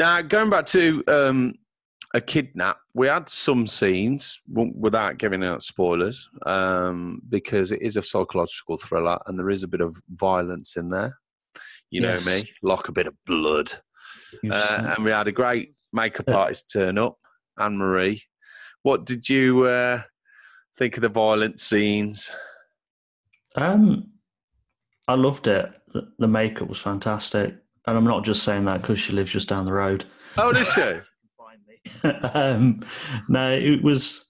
Now, going back to um, a kidnap, we had some scenes without giving out spoilers um, because it is a psychological thriller and there is a bit of violence in there. You Yes. know me, like a bit of blood. You Uh, and we had a great makeup artist turn up, Anne Marie. What did you uh, think of the violent scenes? Um, I loved it. The, the makeup was fantastic, and I'm not just saying that because she lives just down the road. Oh, did you? um, no, it was.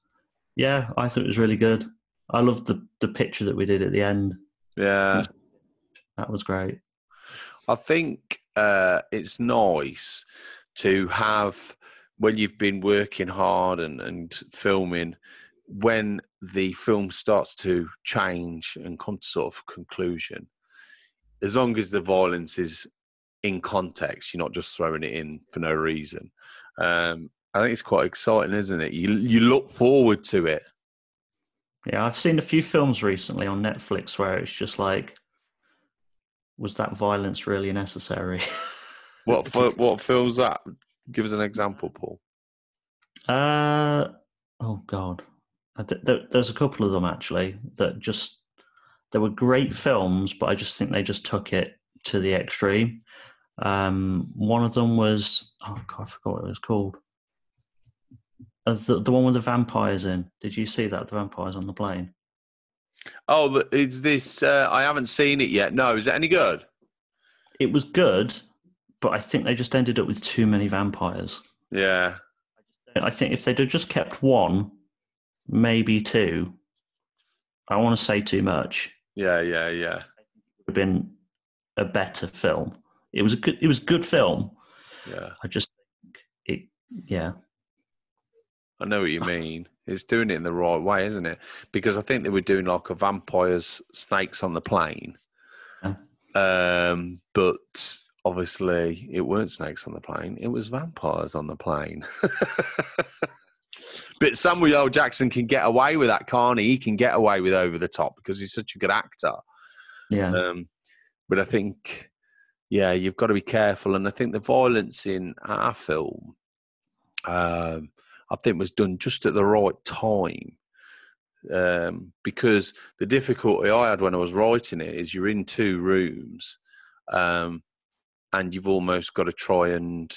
Yeah, I thought it was really good. I loved the the picture that we did at the end. yeah. That was great. I think uh, it's nice to have when you've been working hard and, and filming, when the film starts to change and come to sort of conclusion, as long as the violence is in context, you're not just throwing it in for no reason. Um, I think it's quite exciting, isn't it? You you look forward to it. Yeah, I've seen a few films recently on Netflix where it's just like, was that violence really necessary? What fi- what film's that? Give us an example, Paul. Uh, oh God, th- there, there's a couple of them actually that just they were great films, but I just think they just took it to the extreme. Um, one of them was oh God, I forgot what it was called. Uh, the, the one with the vampires in. Did you see that? The vampires on the plane. Oh, is this? Uh, I haven't seen it yet. No, is it any good? It was good, but I think they just ended up with too many vampires. Yeah, I think if they'd have just kept one, maybe two, I want to say too much. yeah, yeah, yeah. It would have been a better film. It was a good. It was a good film. Yeah, I just think it. Yeah, I know what you mean. It's doing it in the right way, isn't it? Because I think they were doing like a vampires, snakes on the plane. Yeah. Um, but obviously, it weren't snakes on the plane. It was vampires on the plane. but Samuel L. Jackson can get away with that, can't he? He can get away with over the top because he's such a good actor. yeah, Um, but I think, yeah, you've got to be careful. And I think the violence in our film, um, I think, was done just at the right time. Um, because the difficulty I had when I was writing it is you're in two rooms, um, and you've almost got to try and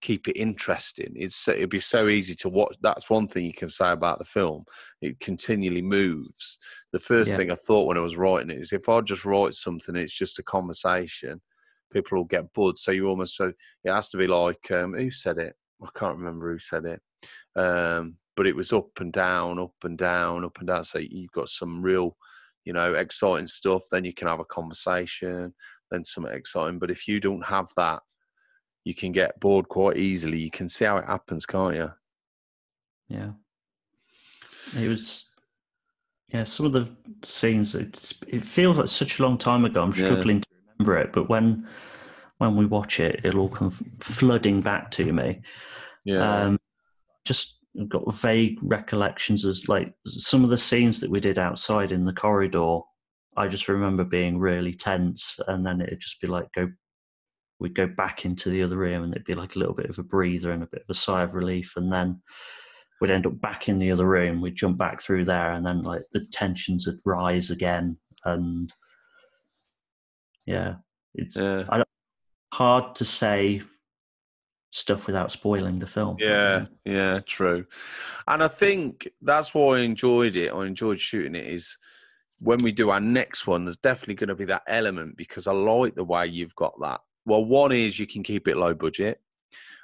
keep it interesting. It's it'd be so easy to watch. That's one thing you can say about the film. It continually moves. The first Yeah. thing I thought when I was writing it is if I just write something, it's just a conversation. People will get bored. So you almost so it has to be like um, who said it? I can't remember who said it. Um, but it was up and down, up and down, up and down. So you've got some real, you know, exciting stuff. Then you can have a conversation. Then something exciting. But if you don't have that, you can get bored quite easily. You can see how it happens, can't you? yeah. It was. Yeah, some of the scenes. It's, it feels like such a long time ago. I'm Yeah. struggling to remember it, but when when we watch it, it'll all come flooding back to me. Yeah. Um, just got vague recollections as like some of the scenes that we did outside in the corridor. I just remember being really tense, and then it'd just be like go, we'd go back into the other room, and it'd be like a little bit of a breather and a bit of a sigh of relief, and then we'd end up back in the other room. We'd jump back through there, and then like the tensions would rise again, and yeah, it's yeah. hard to say stuff without spoiling the film. Yeah, yeah, true. And I think that's why I enjoyed it. I enjoyed shooting it. Is when we do our next one, there's definitely going to be that element because I like the way you've got that. Well, one is you can keep it low budget,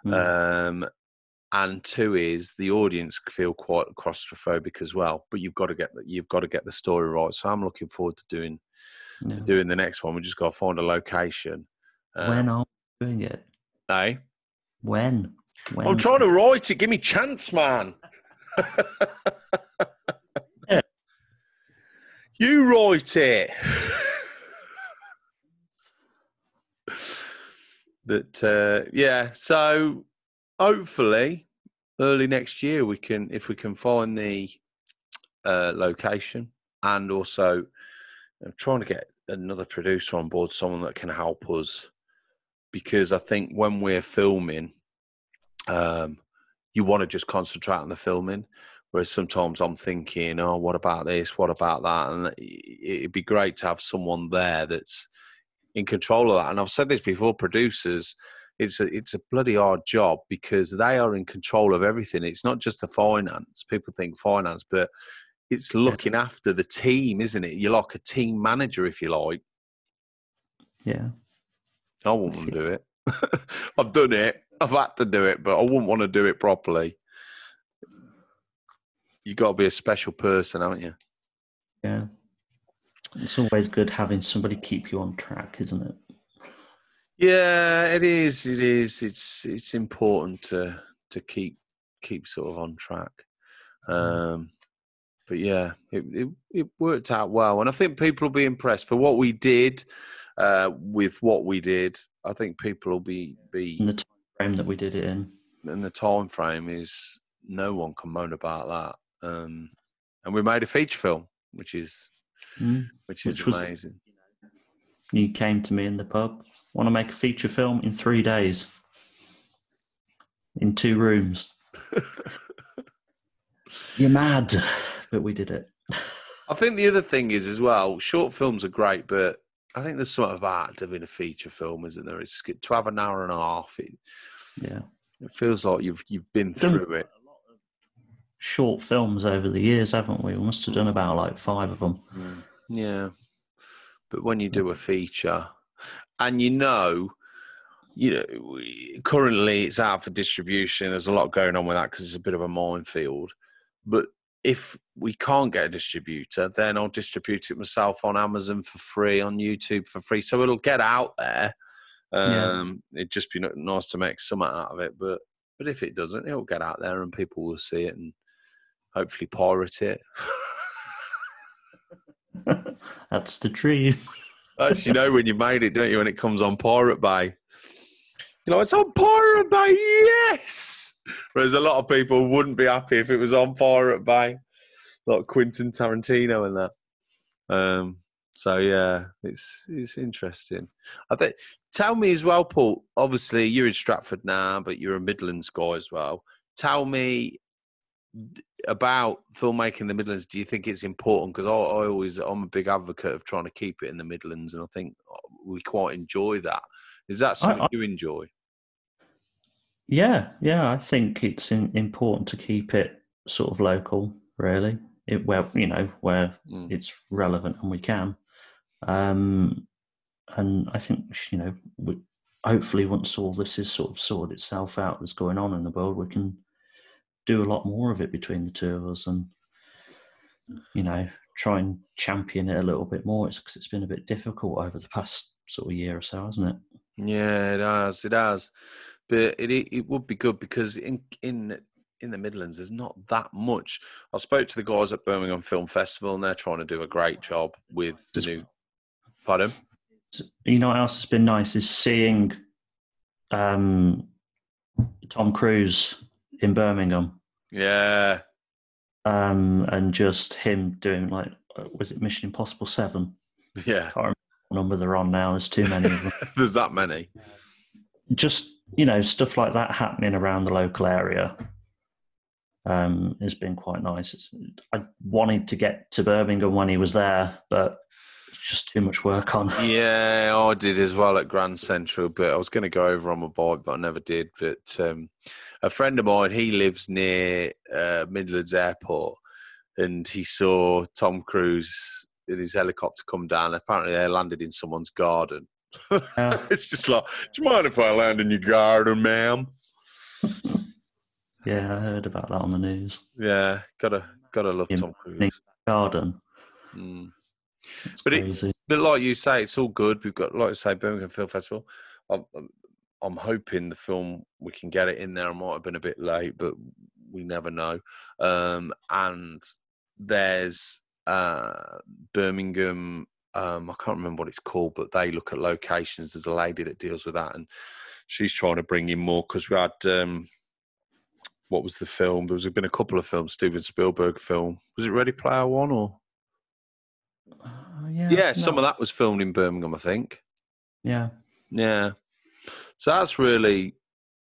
Mm. um, and two is the audience feel quite claustrophobic as well. But you've got to get the, you've got to get the story right. So I'm looking forward to doing Doing the next one. We just got to find a location. when Um, are we doing it? eh? When? when I'm trying to write it. Give me chance, man. Yeah. You write it. but uh, yeah, so hopefully early next year we can, if we can find the uh, location and also I'm trying to get another producer on board, someone that can help us because I think when we're filming, um, you want to just concentrate on the filming. Whereas sometimes I'm thinking, oh, what about this? What about that? And it'd be great to have someone there that's in control of that. And I've said this before: producers, it's a it's a bloody hard job because they are in control of everything. It's not just the finance. People think finance, but it's looking after the team, isn't it? You're like a team manager, if you like. Yeah. I wouldn't want to do it. I've done it. I've had to do it, but I wouldn't want to do it properly. You got to be a special person, haven't you? Yeah. It's always good having somebody keep you on track, isn't it? Yeah, it is. It is. It's it's important to to keep keep sort of on track. Um, but yeah, it, it, it worked out well, and I think people will be impressed for what we did. Uh, with what we did, I think people will be be in the time frame that we did it in. And the time frame is no one can moan about that. Um, and we made a feature film, which is mm. which is which amazing. Was, you came to me in the pub. Want to make a feature film in three days, in two rooms. You're mad, but we did it. I think the other thing is as well. Short films are great, but I think there's sort something about doing a feature film, isn't there? It's good to have an hour and a half. It, yeah, it feels like you've you've been through it. Short films over the years, haven't we? We must have done about like five of them. Mm. Yeah, but when you do a feature, and you know, you know, currently it's out for distribution. There's a lot going on with that because it's a bit of a minefield. But if we can't get a distributor, then I'll distribute it myself on Amazon for free, on YouTube for free. So it'll get out there. Um, yeah. It'd just be nice to make some out of it, but but if it doesn't, it'll get out there and people will see it and hopefully pirate it. That's the dream. That's you know when you made it, don't you? When it comes on Pirate Bay, you know it's on Pirate Bay. Yes. Whereas a lot of people wouldn't be happy if it was on Pirate Bay, like Quentin Tarantino and that. Um, so yeah, it's it's interesting. I think. Tell me as well, Paul. Obviously, you're in Stratford now, but you're a Midlands guy as well. Tell me about filmmaking in the Midlands. Do you think it's important? Because I, I always, I'm a big advocate of trying to keep it in the Midlands, and I think we quite enjoy that. Is that something I, I, you enjoy? Yeah, yeah, I think it's in, important to keep it sort of local, really. It, where you know where mm. it's relevant and we can. Um, and I think you know, we, hopefully, once all this is sort of sorted itself out, that's going on in the world, we can do a lot more of it between the two of us, and you know, try and champion it a little bit more. It's because it's been a bit difficult over the past sort of year or so, hasn't it? Yeah, it has. It has but it it would be good because in in in the Midlands, there's not that much. I spoke to the guys at Birmingham Film Festival, and they're trying to do a great job with the new. Pardon. You know what else has been nice is seeing um, Tom Cruise in Birmingham. Yeah. Um, and just him doing like, uh, was it Mission Impossible Seven? Yeah. I number they're on now. There's too many of them. There's that many. Just you know, stuff like that happening around the local area um, has been quite nice. It's, I wanted to get to Birmingham when he was there, but just too much work on. Yeah, I did as well at Grand Central, but I was going to go over on my bike, but I never did. But um, a friend of mine, he lives near uh, Midlands Airport, and he saw Tom Cruise in his helicopter come down. Apparently, they landed in someone's garden. Uh, it's just like, do you mind if I land in your garden, ma'am? yeah, I heard about that on the news. Yeah, gotta gotta love in Tom Cruise. Garden. Mm. But it's but like you say, it's all good. We've got like I say, Birmingham Film Festival. I'm, I'm hoping the film we can get it in there. I might have been a bit late, but we never know. Um, and there's uh, Birmingham um, I can't remember what it's called, but they look at locations. There's a lady that deals with that, and she's trying to bring in more because we had um, what was the film? There was been a couple of films. Steven Spielberg film was it Ready Player One or? Uh, yeah, yeah, some of that was filmed in Birmingham, I think. Yeah, yeah. So that's really,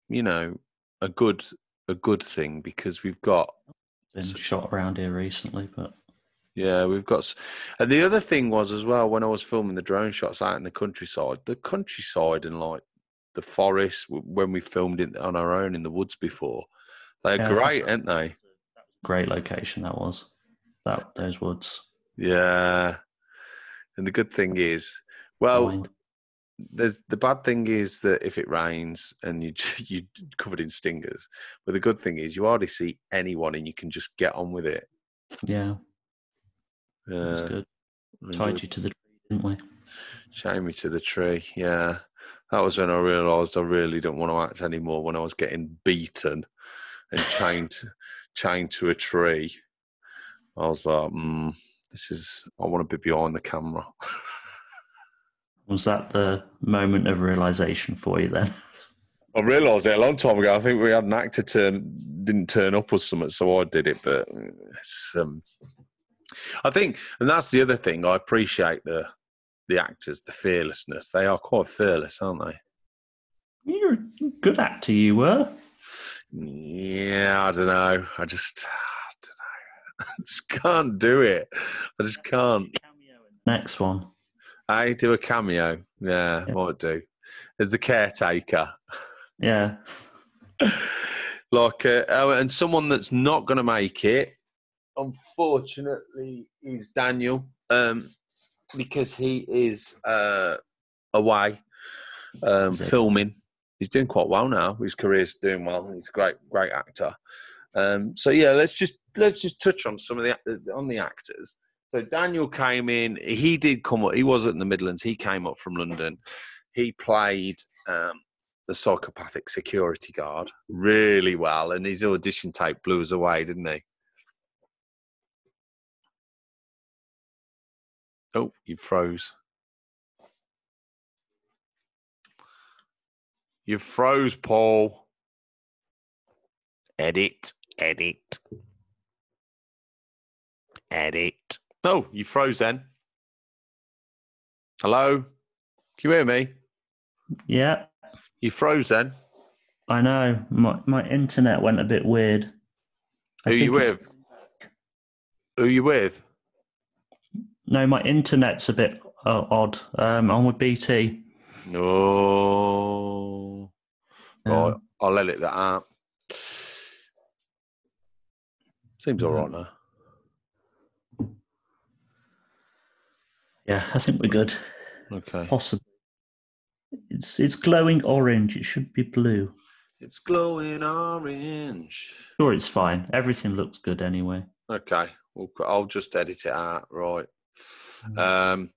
you know, a good a good thing because we've got Been shot around here recently, but yeah we've got and the other thing was as well when I was filming the drone shots out in the countryside, the countryside and like the forest when we filmed it on our own in the woods before, they're Yeah. great, aren't they? great location that was. That those woods. Yeah. And the good thing is, well, there's the bad thing is that if it rains and you you covered in stingers, but the good thing is you hardly see anyone and you can just get on with it. Yeah, good. Tied you to the tree, didn't we? chained me to the tree. Yeah, that was when I realised I really didn't want to act anymore. When I was getting beaten and chained chained to a tree, I was like, mm, "This is I want to be behind the camera." Was that the moment of realization for you then? I realised it a long time ago. I think we had an actor turn didn't turn up or something, so I did it. But it's, um, I think, and that's the other thing. I appreciate the the actors, the fearlessness. They are quite fearless, aren't they? You're a good actor, you were. Yeah, I don't know. I just, I don't know. I just can't do it. I just can't. Next one. I do a cameo. Yeah, Yeah. might do. As the caretaker. Yeah. like uh, oh, and someone that's not going to make it unfortunately is daniel um because he is uh away um Is filming. He's doing quite well now. His career's doing well. He's a great great actor. Um so yeah let's just let's just touch on some of the on the actors. So daniel came in. He did come up. He wasn't in the midlands. He came up from london. He played um the psychopathic security guard really well, and his audition tape blew us away, didn't he? Oh, you froze. You froze, Paul. Edit, edit, edit. Oh, you froze then. Hello? Can you hear me? Yeah. You froze then. I know. My my internet went a bit weird. I Who you with? Who you with? No, my internet's a bit uh, odd. Um, I'm with BT. No. Um, Right, I'll let it that out. Seems all right now. Yeah, I think we're good. Okay. Possibly. It's it's glowing orange. It should be blue. It's glowing orange. Sure, it's fine. Everything looks good anyway. Okay. Well, I'll just edit it out. Right. Mm. Um,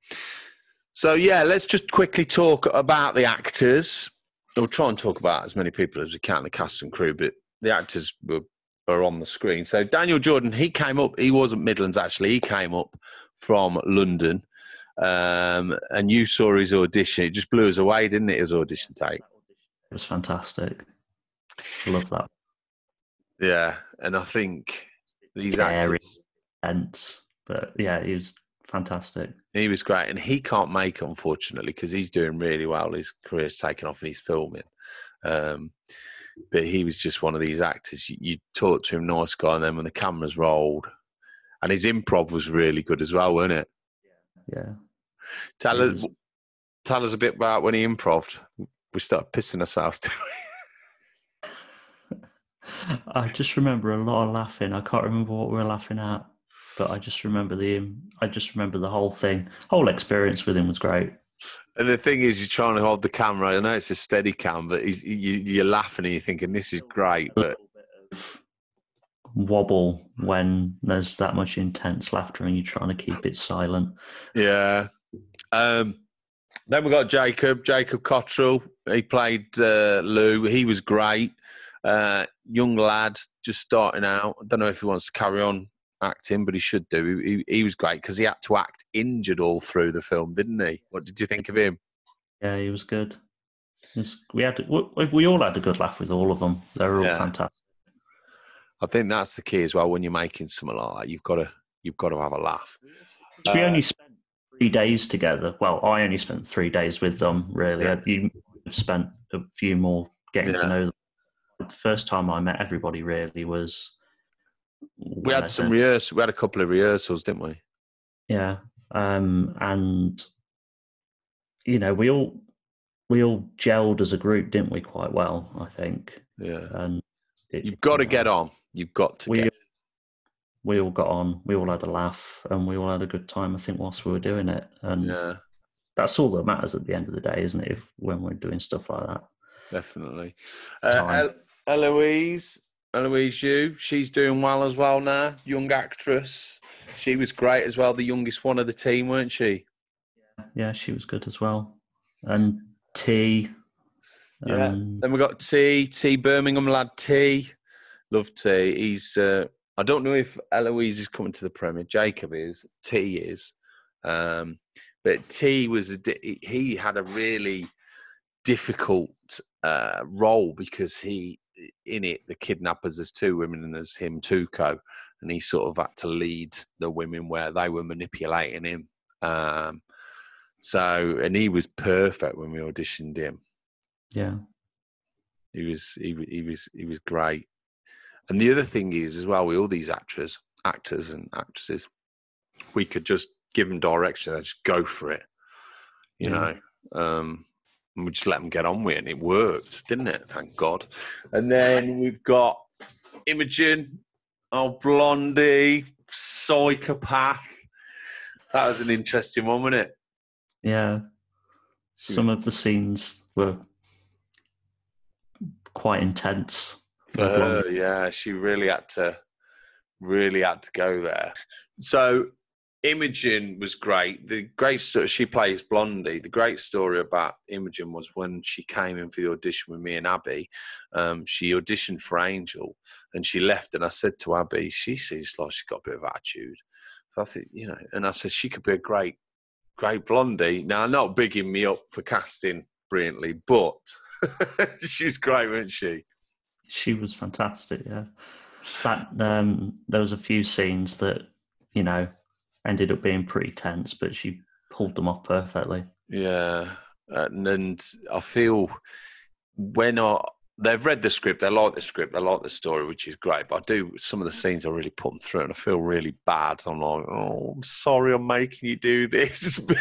so, yeah, let's just quickly talk about the actors. We'll try and talk about as many people as we can, the cast and crew, but the actors were, are on the screen. So, Daniel Jordan, he came up, he wasn't Midlands actually, he came up from London. Um, and you saw his audition. It just blew us away, didn't it? His audition tape. It was fantastic. I love that. Yeah. And I think these Scary. actors, Tense. But yeah, he was fantastic. he was great. And he can't make unfortunately, because he's doing really well. His career's taken off and he's filming. Um, but he was just one of these actors. You, you talk to him, nice guy, and then when the cameras rolled, and his improv was really good as well, wasn't it? Yeah. Tell us, tell us a bit about when he improved. We started pissing ourselves. I just remember a lot of laughing. I can't remember what we were laughing at, but I just remember the I just remember the whole thing. Whole experience with him was great. and the thing is, you're trying to hold the camera. I know it's a Steadicam, but you, you're laughing and you're thinking this is great. But Wobble when there's that much intense laughter and you're trying to keep it silent. Yeah. Um, then we got Jacob, Jacob Cottrell. He played uh, Lou. He was great. Uh, young lad, just starting out. I don't know if he wants to carry on acting, but he should do. He, he, was great because he had to act injured all through the film, didn't he? What did you think of him? Yeah, he was good. We had we, we all had a good laugh with all of them. They were all Yeah. fantastic. I think that's the key as well. When you're making something like that, you've got to you've got to have a laugh. we Uh, only spent three days together. Well, I only spent three days with them. Really, Yeah. you have spent a few more getting Yeah. to know them. the first time I met everybody really was. We had some rehearsals. We had a couple of rehearsals, didn't we? Yeah, um, and you know, we all we all gelled as a group, didn't we? Quite well, I think. Yeah. And it, You've got to know, get on. You've got to we get. we all got on. We all had a laugh, and we all had a good time. I think whilst we were doing it, and Yeah, that's all that matters at the end of the day, isn't it? If when we're doing stuff like that. definitely. Uh, El- Eloise, Eloise, you. She's doing well as well now. Young actress. She was great as well. The youngest one of the team, weren't she? Yeah, she was good as well. And T. Yeah. um, Then we got T, T Birmingham lad T. Love T. He's uh, I don't know if Eloise is coming to the Premier. Jacob is. T is. Um, but T was a di- he had a really difficult uh, role because he in it the kidnappers there's two women and there's him Tuco and he sort of had to lead the women where they were manipulating him. Um, so and he was perfect when we auditioned him. yeah. He was he, he was he was great. And the other thing is as well with all these actors, actors and actresses, we could just give them direction. and just go for it, you Yeah. know. Um, and we just let them get on with it, and it worked, didn't it? Thank God. And then we've got Imogen, oh Blondie, psychopath. That was an interesting one, wasn't it? Yeah. Some of the scenes were quite intense. for her, yeah, she really had to, really had to go there. So Imogen was great. The great story she plays Blondie. The great story about Imogen was when she came in for the audition with me and Abby. Um, she auditioned for Angel, and she left. And I said to Abby, "She seems like she's got a bit of attitude." So I think you know, and I said she could be a great, great Blondie. Now, not bigging me up for casting brilliantly, but she was great, wasn't she? She was fantastic, yeah. That um there was a few scenes that, you know, ended up being pretty tense, but she pulled them off perfectly. Yeah, and, and I feel when I they've read the script, they like the script, they like the story, which is great. But I do some of the scenes I really put them through, and I feel really bad. I'm like, oh, I'm sorry, I'm making you do this, but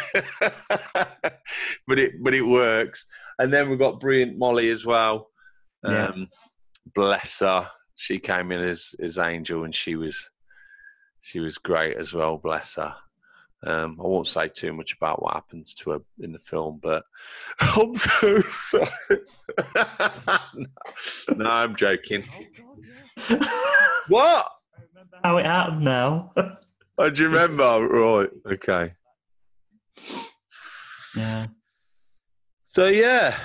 it but it works. And then we've got brilliant Molly as well. Yeah. Um, bless her, she came in as as Angel, and she was she was great as well. Bless her. Um, I won't say too much about what happens to her in the film, but I'm so sorry. no, I'm joking. What? How it happened now. Oh, do you remember? Right. Okay. yeah. So yeah,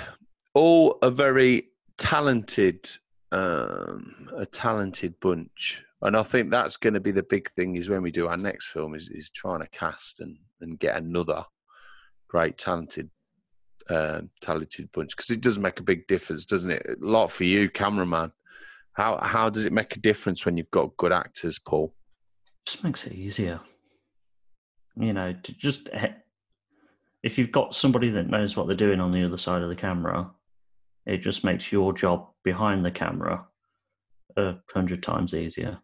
all a very talented, um, a talented bunch, and I think that's going to be the big thing. Is when we do our next film, is is trying to cast and and get another great talented, um talented bunch because it does make a big difference, doesn't it? A lot for you, cameraman. How how does it make a difference when you've got good actors, Paul? Just makes it easier. You know, to just if you've got somebody that knows what they're doing on the other side of the camera, it just makes your job behind the camera a hundred times easier.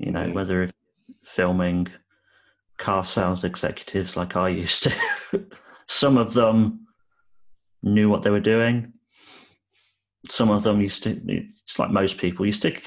You know, Yeah. whether if filming car sales executives like I used to, some of them knew what they were doing. Some of them used to. It's like most people. You stick